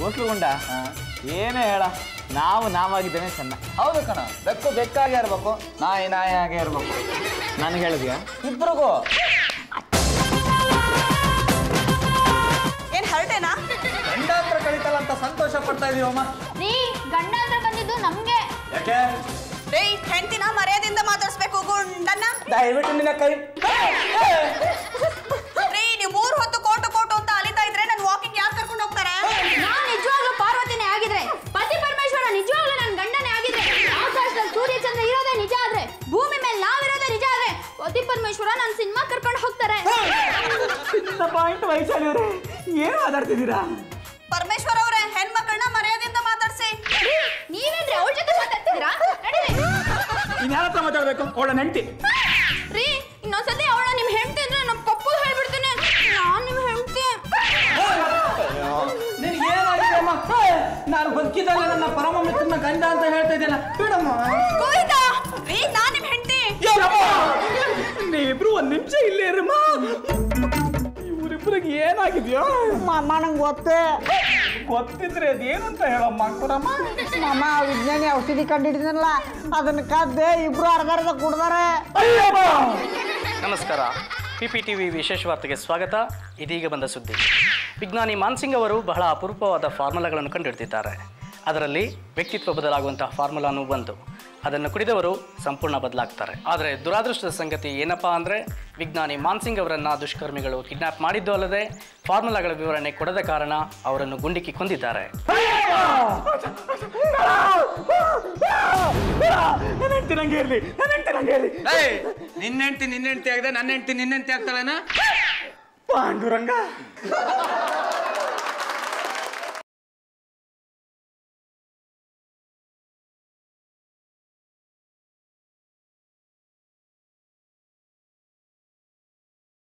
ಗೋಸ್ಲುಗುಂಡ ಏನೇ ಹೇಳ ನಾವು ನಾವಾಗಿದ್ದೇನೆ ಚೆನ್ನ. ಹೌದು ಕಣ ಬೆಕ್ಕು ಬೆಕ್ಕಾಗೆ ಇರ್ಬೇಕು ನಾಯಿ ನಾಯಿ ಹಾಗೆ ಇರ್ಬೇಕು. ನನಗೆ ಹೇಳಿದ್ಯ? ಇಬ್ರಿಗೂ. ಏನ್ ಹರಟೆನಾ? ಹತ್ರ ಕಳಿತಲ್ಲ ಅಂತ ಸಂತೋಷ ಪಡ್ತಾ ಇದೀವಮ್ಮ ನೀ ಗಂಡ ಹತ್ರ ಬಂದಿದ್ದು ನಮ್ಗೆ. ಯಾಕೆ? ರೇ ಹೆಂಡತಿನ ಮರ್ಯಾದೆಯಿಂದ ಮಾತಾಡ್ಸ್ಬೇಕು ಗುಂಡನ್ನ. ದಯವಿಟ್ಟು ನಿನ್ನ ಕೈ ಪಾಯಿಂಟ್ ವಯಸ್ಸಾಳಿವ್ರೆ ಏನು ಮಾತಾಡ್ತಿದ್ದೀರಾ? ಪರಮೇಶ್ವರ್ ಅವರೇ ಹೆಣ್ಮಕ್ಳನ್ನ ಮರ್ಯಾದೆಯಿಂದ ಮಾತಾಡ್ಸಿ. ನೀವೇನ್ರಿ ಅವಳ ಜೊತೆ ಮಾತಾಡ್ತಿದ್ದೀರಾ? ಇನ್ಯಾರ ಹತ್ರ ಮಾತಾಡ್ಬೇಕು? ಅವಳ ನೆಂಟಿ ರೀ ಇನ್ನೊಂದ್ಸತಿ ಅವಳ ನಿಮ್ ಹೆಂಡತಿ ಅಂದ್ರೆ ನಮ್ ಪಪ್ಪು ಹೇಳ್ಬಿಡ್ತೀನಿ. ನಾನ್ ನಿಮ್ ಹೆಂಡತಿ. ನಾನು ಬದುಕಿದಾಗ ನನ್ನ ಪರಮ ಮಿತ್ರನ ಗಂಡ ಅಂತ ಹೇಳ್ತಾ ಇದ್ದೇನೆ ಬಿಡಮ್ಮ. ಗೋವಿಂದ ರೀ ನಾನ್ ನಿಮ್ ಹೆಂಡತಿ. ನೀವಿಬ್ರು ಒಂದ್ ನಿಮಿಷ ಇಲ್ಲೇ ಇರಮ್ಮ ಇವರಿಬ್ರಿಗೆ ಏನಾಗಿದ್ಯೋ? ಮಾಮ ನಂಗೆ ಗೊತ್ತೇ. ಗೊತ್ತಿದ್ರೆ ಅದೇನು ಅಂತ ಹೇಳಮ್ಮ ಕೊಡಮ್ಮ. ಮಾಮ ವಿಜ್ಞಾನಿ ಔಷಧಿ ಕಂಡಿಡಿದ್ನಲ್ಲ ಅದನ್ನ ಕದ್ದೆ ಇಬ್ರು ಅರ್ಧ ಅರ್ಧ ಕುಡ್ದಾರೆ ನಮಸ್ಕಾರ. ಪಿ ಪಿ ಟಿ ವಿ ವಿಶೇಷ ವಾರ್ತೆಗೆ ಸ್ವಾಗತ. ಇದೀಗ ಬಂದ ಸುದ್ದಿ. ವಿಜ್ಞಾನಿ ಮಾನ್ಸಿಂಗ್ ಅವರು ಬಹಳ ಅಪರೂಪವಾದ ಫಾರ್ಮುಲಾಗಳನ್ನು ಕಂಡುಹಿಡಿದಿದ್ದಾರೆ. ಅದರಲ್ಲಿ ವ್ಯಕ್ತಿತ್ವ ಬದಲಾಗುವಂತಹ ಫಾರ್ಮುಲಾನು ಒಂದು. ಅದನ್ನು ಕುಡಿದವರು ಸಂಪೂರ್ಣ ಬದಲಾಗ್ತಾರೆ. ಆದರೆ ದುರಾದೃಷ್ಟದ ಸಂಗತಿ ಏನಪ್ಪಾ ಅಂದರೆ ವಿಜ್ಞಾನಿ ಮಾನ್ಸಿಂಗ್ ಅವರನ್ನು ದುಷ್ಕರ್ಮಿಗಳು ಕಿಡ್ನಾಪ್ ಮಾಡಿದ್ದು ಅಲ್ಲದೆ ಫಾರ್ಮುಲಾಗಳ ವಿವರಣೆ ಕೊಡದ ಕಾರಣ ಅವರನ್ನು ಗುಂಡಿಕ್ಕಿ ಕೊಂದಿದ್ದಾರೆ. ನನ್ನ ಹೆಂಡತಿ ಆಗದೆ ನನ್ನೆಂಟಿ ನನ್ನ ಹೆಂಡತಿ ನಂಗೆ ಇರ್ಲಿ ನಿನ್ನ ಹೆಂಡ್ತಿ ನಿನ್ನ ಹೆಂಡ್ತಿ ಆಗಿದೆ ನನ್ನ ಹೆಂಡ್ತಿ ನಿನ್ನ ಹೆಂಡ್ತಿ ಆಗ್ತಾಳೇನ? ಪಾಂಡುರಂಗ.